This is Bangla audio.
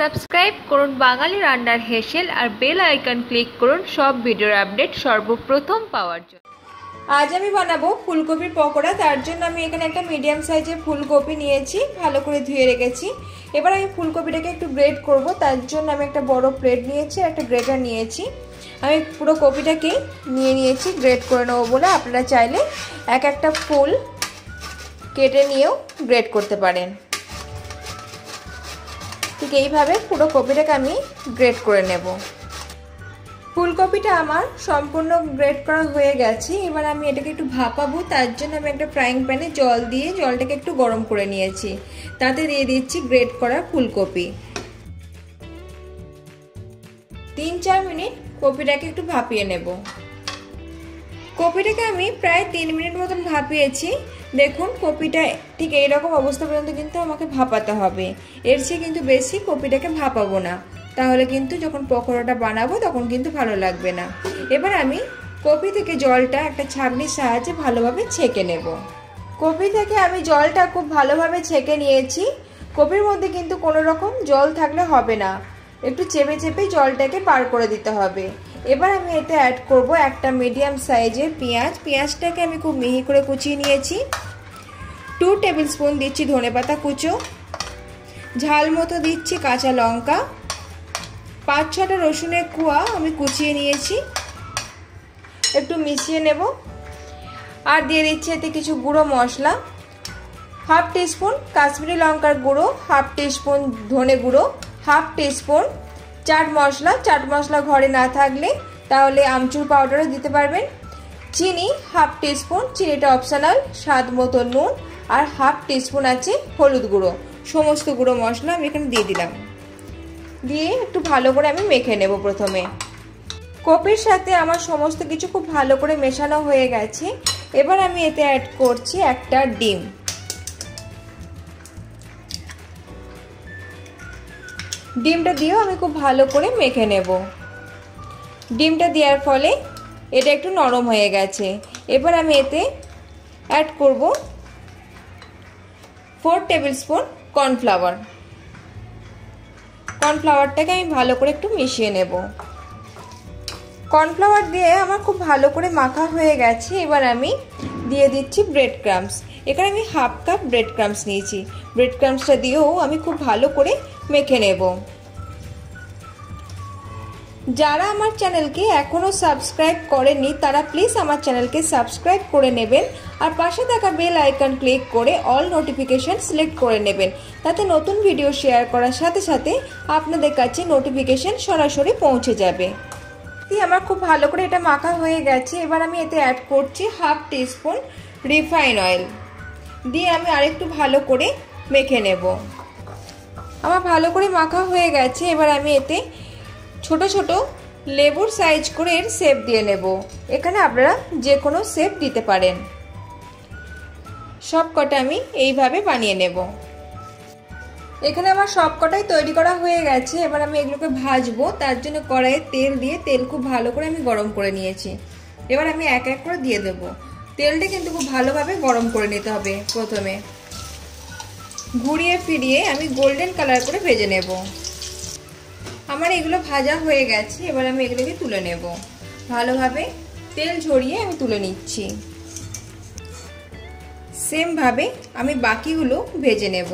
সাবস্ক্রাইব করুন বাঙালি রান্নার হেসেল আর বেল আইকন ক্লিক করুন সব ভিডিওর আপডেট সর্বপ্রথম পাওয়ার জন্য। আজ আমি বানাবো ফুলকপির পকোড়া, তার জন্য আমি এখানে একটা মিডিয়াম সাইজের ফুলকপি নিয়েছি, ভালো করে ধুয়ে রেখেছি। এবার আমি ফুলকপিটাকে একটু গ্রেড করব, তার জন্য আমি একটা বড় প্লেট নিয়েছি একটা গ্রেটার নিয়েছি। আমি পুরো কপিটাকেই নিয়ে নিয়েছি গ্রেড করে নেব বলে আপনারা চাইলে এক একটা ফুল কেটে নিয়েও গ্রেড করতে পারেন। ঠিক এইভাবে পুরো কপিটাকে আমি গ্রেড করে নেব। ফুলকপিটা আমার সম্পূর্ণ গ্রেড করা হয়ে গেছে। এবার আমি এটাকে একটু ভাপাবো, তার জন্য আমি একটা ফ্রাইং প্যানে জল দিয়ে জলটাকে একটু গরম করে নিয়েছি। তাতে দিয়ে দিচ্ছি গ্রেড করা ফুলকপি। তিন চার মিনিট কপিটাকে একটু ভাপিয়ে নেব। কপিটাকে আমি প্রায় তিন মিনিট মতন ভাপিয়েছি। দেখুন, কপিটা ঠিক এইরকম অবস্থা পর্যন্ত কিন্তু আমাকে ভাপাতে হবে। এর চেয়ে কিন্তু বেশি কপিটাকে ভাপাবো না। তাহলে কিন্তু যখন পকোড়াটা বানাবো, তখন কিন্তু ভালো লাগবে না। এবার আমি কপি থেকে জলটা একটা ছাঁকনির সাহায্যে ভালোভাবে ছেঁকে নেব। কপি থেকে আমি জলটা খুব ভালোভাবে ছেঁকে নিয়েছি। কপির মধ্যে কিন্তু কোনো রকম জল থাকলে হবে না। একটু চেপে চেপে জলটাকে পার করে দিতে হবে। এবার আমি এতে অ্যাড করব একটা মিডিয়াম সাইজের পেঁয়াজ। পেঁয়াজটাকে আমি খুব মিহি করে কুচিয়ে নিয়েছি। টু টেবিল স্পুন দিচ্ছি ধনে পাতা কুচো। ঝাল মতো দিচ্ছি কাঁচা লঙ্কা। পাঁচ ছটা রসুনের কুয়া আমি কুচিয়ে নিয়েছি। একটু মিশিয়ে নেব। আর দিয়ে দিচ্ছি এতে কিছু গুঁড়ো মশলা। হাফ টিস্পুন কাশ্মীরি লঙ্কার গুঁড়ো হাফ টিস্পুন ধনে গুঁড়ো। হাফ টিস্পুন, চাট মশলা চাট মশলা ঘরে না থাকলে তাহলে আমচুর পাউডারও দিতে পারবেন। চিনি হাফ টিস্পুন, চিনিটা অপশনাল, স্বাদ মতো নুন, আর হাফ টিস্পুন আছে হলুদ গুঁড়ো। সমস্ত গুঁড়ো মশলা আমি এখানে দিয়ে দিলাম। দিয়ে একটু ভালো করে আমি মেখে নেব প্রথমে। কপির সাথে আমার সমস্ত কিছু খুব ভালো করে মেশানো হয়ে গেছে। এবার আমি এতে অ্যাড করছি একটা ডিম। ডিমটা দিয়েও আমি খুব ভালো করে মেখে নেব। ডিমটা দেওয়ার ফলে এটা একটু নরম হয়ে গেছে। এবার আমি এতে অ্যাড করব ফোর টেবিল স্পুন কর্নফ্লাওয়ার কর্নফ্লাওয়ারটাকে আমি ভালো করে একটু মিশিয়ে নেব। কর্নফ্লাওয়ার দিয়ে আমার খুব ভালো করে মাখা হয়ে গেছে। এবার আমি দিয়ে দিচ্ছি ব্রেড ক্রামস এখানে আমি হাফ কাপ ব্রেড ক্রামস নিয়েছি। ব্রেড ক্রামসটা দিয়েও আমি খুব ভালো করে মেখে নেব। যারা আমার চ্যানেলকে এখনও সাবস্ক্রাইব করেননি, তারা প্লিজ আমার চ্যানেলকে সাবস্ক্রাইব করে নেবেন আর পাশে থাকা বেল আইকন ক্লিক করে অল নোটিফিকেশন সিলেক্ট করে নেবেন। তাতে নতুন ভিডিও শেয়ার করার সাথে সাথে আপনাদের কাছে নোটিফিকেশন সরাসরি পৌঁছে যাবে। আমার খুব ভালো করে এটা মাখা হয়ে গেছে। এবার আমি এতে অ্যাড করছি হাফ টিস্পুন রিফাইন অয়েল দিয়ে আমি আরেকটু ভালো করে মেখে নেব। আমার ভালো করে মাখা হয়ে গেছে, এবার আমি এতে ছোট ছোট লেবুর সাইজ করে এর শেপ দিয়ে নেব। এখানে আপনারা যে কোনো শেপ দিতে পারেন। সব কটা আমি এইভাবে বানিয়ে নেব। এখানে আমার সব কটাই তৈরি করা হয়ে গেছে, এবার আমি এগুলোকে ভাজবো, তার জন্য কড়াইয়ে তেল দিয়ে তেল খুব ভালো করে আমি গরম করে নিয়েছি। এবার আমি এক এক করে দিয়ে দেবো। তেলটা কিন্তু খুব ভালোভাবে গরম করে নিতে হবে প্রথমে। ঘুরিয়ে ফিরিয়ে আমি গোল্ডেন কালার করে ভেজে নেব। আমার এগুলো ভাজা হয়ে গেছে, এবার আমি এগুলোকে তুলে নেব। ভালোভাবে তেল ঝরিয়ে আমি তুলে নিচ্ছি। সেমভাবে আমি বাকিগুলো ভেজে নেব।